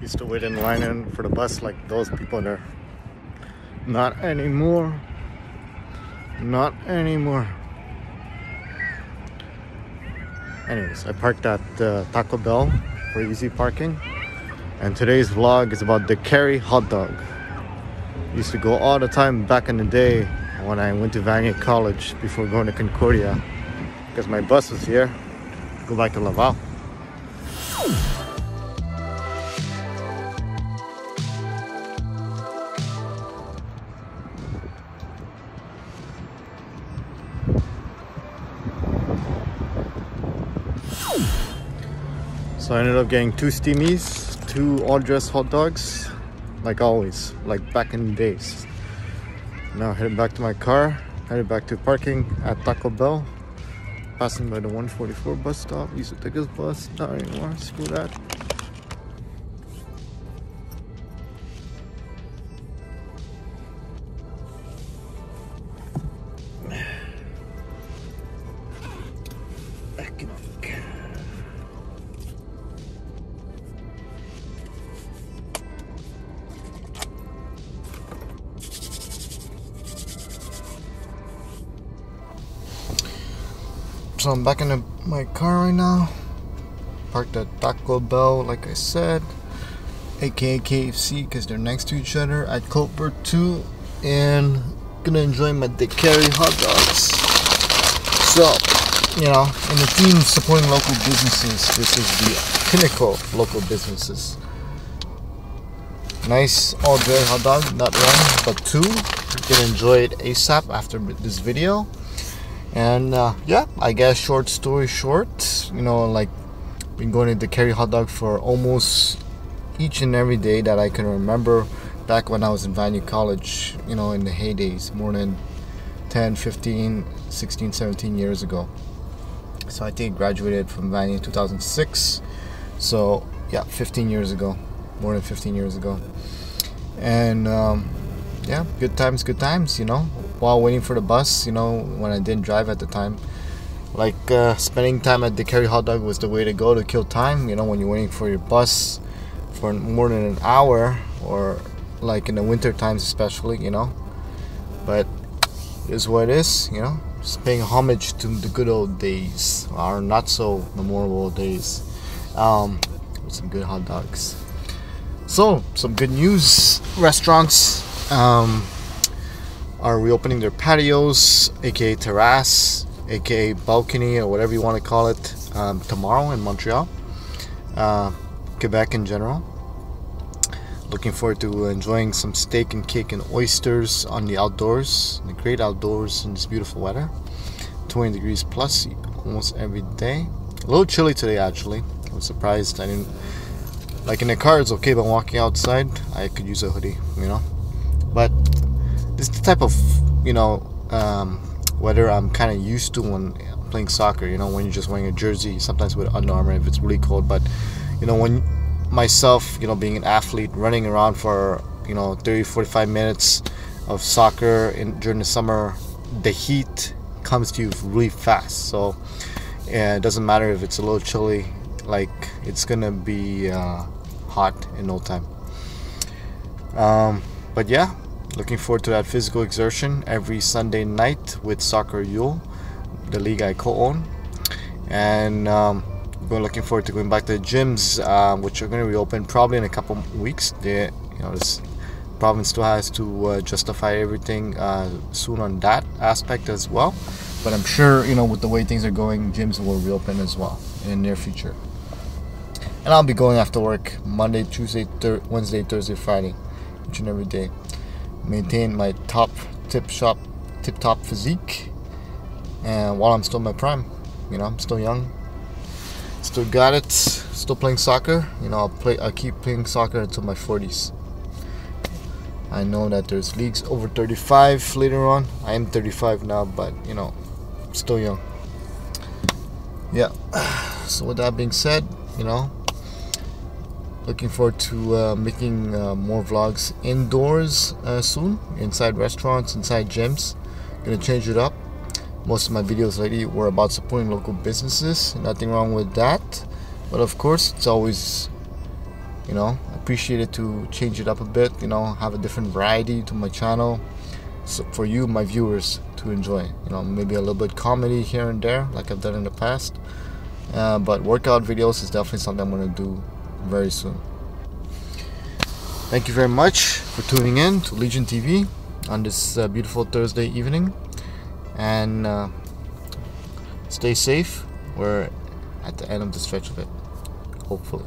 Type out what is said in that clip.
Used to wait in line in for the bus like those people there. Not anymore. Not anymore. Anyways, I parked at uh, Taco Bell for easy parking. And today's vlog is about the Décarie hot dog. Used to go all the time back in the day when I went to Vanier College before going to Concordia. Because my bus was here. Go back to Laval. So I ended up getting two steamies, two all dressed hot dogs, like always, like back in the days. Now headed back to my car, headed back to parking at Taco Bell, passing by the 144 bus stop. Used to take this bus, not anymore, screw that. So I'm back in the, my car right now. Parked at Taco Bell, like I said, aka KFC, because they're next to each other at Culper 2, and gonna enjoy my Décarie hot dogs. So, you know, in the theme supporting local businesses, this is the pinnacle of local businesses. Nice all day hot dog, not one, but two. You can enjoy it ASAP after this video and uh, yeah i guess short story short you know like been going to the Décarie hot dog for almost each and every day that i can remember. Back when i was in Vanier college you know in the heydays more than 10 15 16 17 years ago. So i think graduated from Vanier in 2006 so yeah 15 years ago more than 15 years ago. And um, yeah good times good times you know while waiting for the bus, you know, when I didn't drive at the time. Like uh, spending time at the Décarie Hot Dog was the way to go to kill time. You know, when you're waiting for your bus for more than an hour, or like in the winter times especially, you know. But is what it is, you know. Just paying homage to the good old days, our not so memorable days, um, with some good hot dogs. So, some good news. Restaurants. Um, are reopening their patios, aka terrace, aka balcony, or whatever you want to call it, um, tomorrow in Montreal, uh, Quebec in general. Looking forward to enjoying some steak and cake and oysters on the outdoors, the great outdoors in this beautiful weather. 20 degrees plus almost every day. A little chilly today, actually. I was surprised. I didn't like in the car. It's okay, but walking outside, I could use a hoodie, you know. Is the type of you know um, weather I'm kind of used to when playing soccer. You know, when you're just wearing a jersey, sometimes with Under Armour if it's really cold. But you know, when myself, you know, being an athlete, running around for you know 30, 45 minutes of soccer in during the summer, the heat comes to you really fast. So yeah, it doesn't matter if it's a little chilly. Like it's gonna be uh, hot in no time. Um, but yeah, Looking forward to that physical exertion every Sunday night with Soccer Yule, the league I co-own, and um, we're looking forward to going back to the gyms, uh, which are going to reopen probably in a couple weeks. They, you know, this province still has to uh, justify everything uh, soon on that aspect as well. But I'm sure, you know, with the way things are going, gyms will reopen as well in the near future. And I'll be going after work Monday, Tuesday, thir- Wednesday, Thursday, Friday, each and every day maintain my top tip shop tip top physique and while I'm still in my prime you know I'm still young still got it still playing soccer you know I'll play I keep playing soccer until my 40s I know that there's leagues over 35 later on. I am 35 now but you know still young. Yeah so with that being said you know looking forward to uh, making uh, more vlogs indoors uh, soon inside restaurants inside gyms. Gonna change it up. Most of my videos lately were about supporting local businesses. Nothing wrong with that. But of course it's always you know appreciate it to change it up a bit you know have a different variety to my channel. So for you my viewers to enjoy you know maybe a little bit comedy here and there like I've done in the past. Uh, but workout videos is definitely something I'm to do very soon. Thank you very much for tuning in to Leegend TV on this uh, beautiful Thursday evening. And uh, stay safe. We're at the end of the stretch of it hopefully